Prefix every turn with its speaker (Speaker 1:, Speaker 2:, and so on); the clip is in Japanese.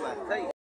Speaker 1: はい、バイ。